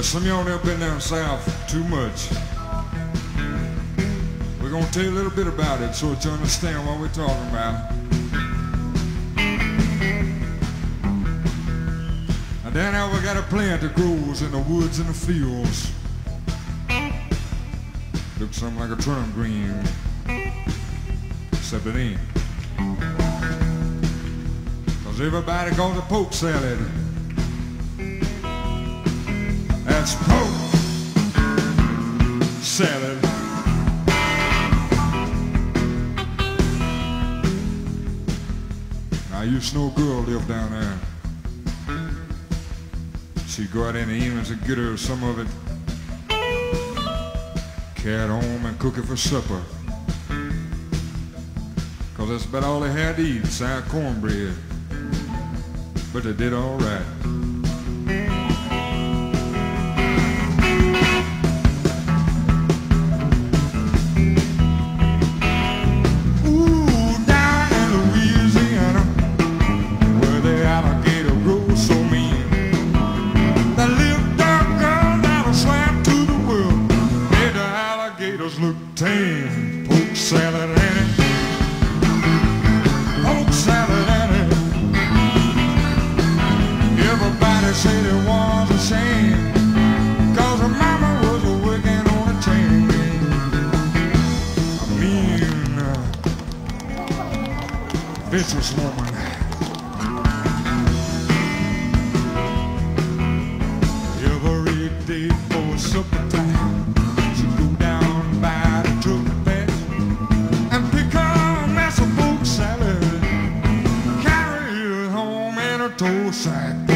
Now, some of y'all never been down south too much. We're gonna tell you a little bit about it so that you understand what we're talking about. Now down there we got a plant that grows in the woods and the fields. Looks something like a turnip green, except it ain't. Cause everybody calls to poke salad. That's poke salad. I used to know a girl lived down there. She'd go out in the evenings and get her some of it, carry it home and cook it for supper. Cause that's about all they had to eat, sour cornbread. But they did all right. Tame. Poke salad and poke salad Annie. Everybody said it was a shame, 'cause her mama was working on a train. I mean, uh, vicious woman. suicide.